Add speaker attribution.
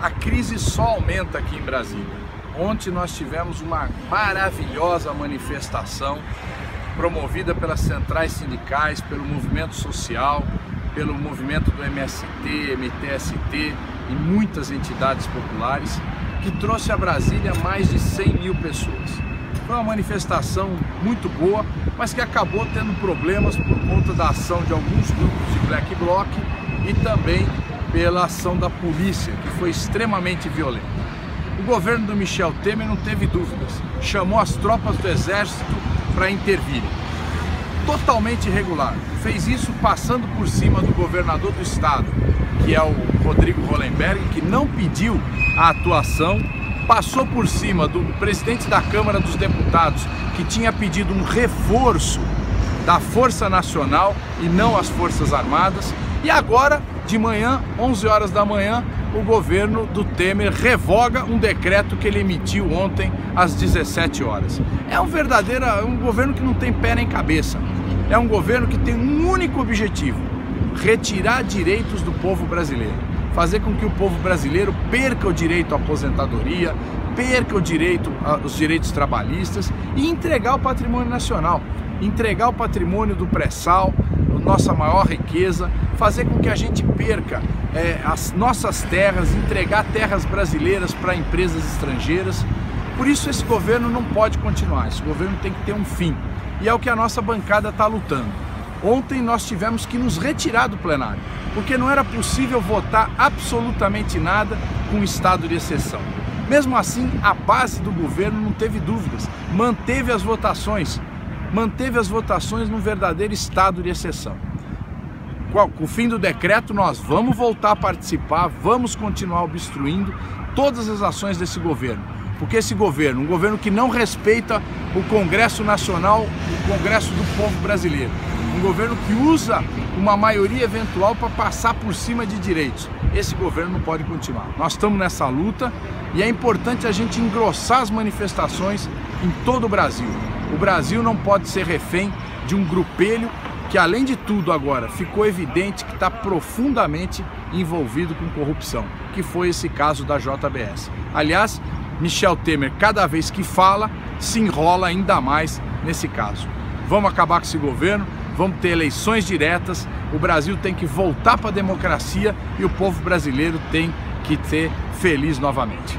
Speaker 1: A crise só aumenta aqui em Brasília. Ontem nós tivemos uma maravilhosa manifestação promovida pelas centrais sindicais, pelo movimento social, pelo movimento do MST, MTST e muitas entidades populares, que trouxe a Brasília mais de 100 mil pessoas. Foi uma manifestação muito boa, mas que acabou tendo problemas por conta da ação de alguns grupos de black bloc e também pela ação da polícia, que foi extremamente violenta. O governo do Michel Temer não teve dúvidas, chamou as tropas do exército para intervirem. Totalmente irregular. Fez isso passando por cima do governador do estado, que é o Rodrigo Hollenberg, que não pediu a atuação, passou por cima do presidente da Câmara dos Deputados, que tinha pedido um reforço da Força Nacional e não as Forças Armadas, e agora de manhã, 11 horas da manhã, o governo do Temer revoga um decreto que ele emitiu ontem às 17 horas. É um verdadeiro, é um governo que não tem pé nem cabeça. É um governo que tem um único objetivo: retirar direitos do povo brasileiro, fazer com que o povo brasileiro perca o direito à aposentadoria, perca o direito aos direitos trabalhistas e entregar o patrimônio nacional, entregar o patrimônio do pré-sal, nossa maior riqueza, fazer com que a gente perca é, as nossas terras, entregar terras brasileiras para empresas estrangeiras. Por isso esse governo não pode continuar, esse governo tem que ter um fim. E é o que a nossa bancada está lutando. Ontem nós tivemos que nos retirar do plenário, porque não era possível votar absolutamente nada com estado de exceção. Mesmo assim, a base do governo não teve dúvidas, manteve as votações, manteve as votações num verdadeiro estado de exceção. Com o fim do decreto, nós vamos voltar a participar, vamos continuar obstruindo todas as ações desse governo. Porque esse governo, um governo que não respeita o Congresso Nacional, o Congresso do povo brasileiro, um governo que usa uma maioria eventual para passar por cima de direitos. Esse governo não pode continuar. Nós estamos nessa luta e é importante a gente engrossar as manifestações em todo o Brasil. O Brasil não pode ser refém de um grupelho que, além de tudo, agora ficou evidente que está profundamente envolvido com corrupção, que foi esse caso da JBS. Aliás, Michel Temer, cada vez que fala, se enrola ainda mais nesse caso. Vamos acabar com esse governo, vamos ter eleições diretas, o Brasil tem que voltar para a democracia e o povo brasileiro tem que ser feliz novamente.